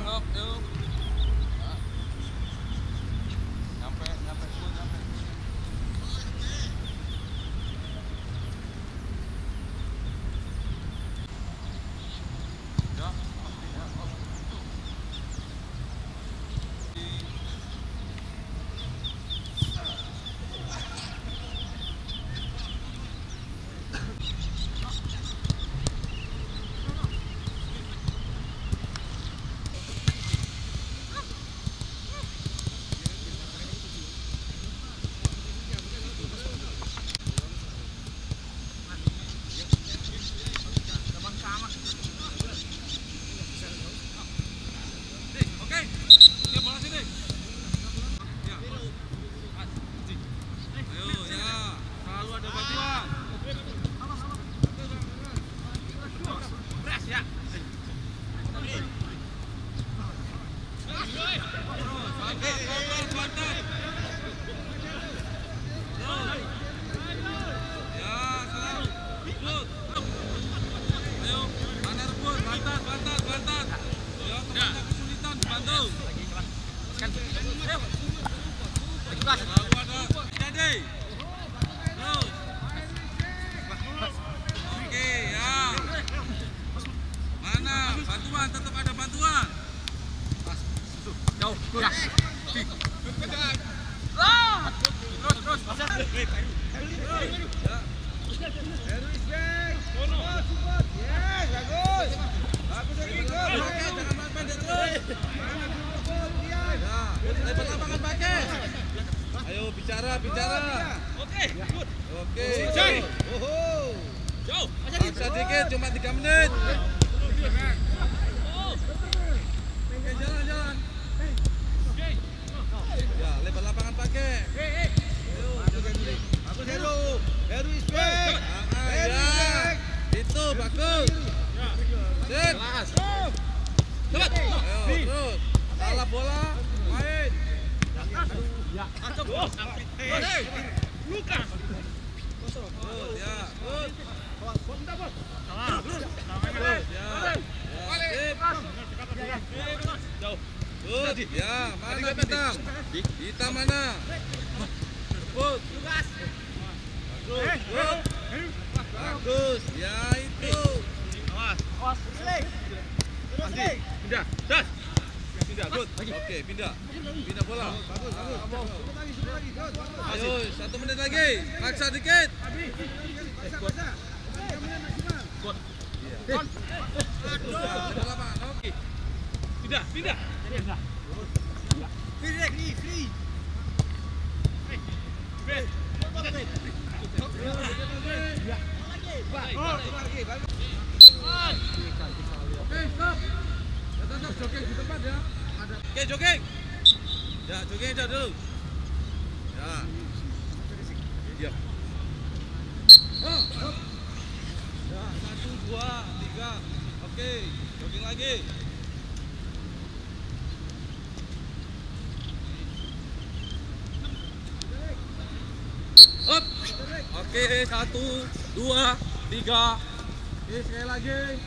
hung up, dude. Ayo bicara, bicara. Oke, good. Oke. Jai. Oho. Jauh. Paksa dikit, cuma 3 menit. Oke, jalan, jalan. Lebar lapangan pakai. Aku Heru. Heru is back. Ah, ah, ya. Itu bagus. Sip. Cepat. Ayo, terus. Salah bola, main. Hei, Lukas. Terus, ya. Terus. Terus, ya. Ya, sip. Jauh. Terus, ya. Mana bintang? Hitam mana? Sebut. Bagus, good. Bagus, ya itu. Awas. Pindah. Das. Pindah, good. Oke, pindah. Pindah bola. Bagus, bagus. Good, bagus. Ayo, satu menit lagi. Maksa dikit. Paksa, paksa. Lapangan. Oke. Pindah, pindah. Free, free, free. Oh, keluar lagi, bagus. Oke, jogging tempat ya. Ada. Oke, jogging. Ya, jogging aja dulu. Ya. Diam. Oh, oh. Ya, satu, dua, tiga. Oke, jogging lagi. Up. Oke, satu, dua, tiga. Oke, sekali lagi.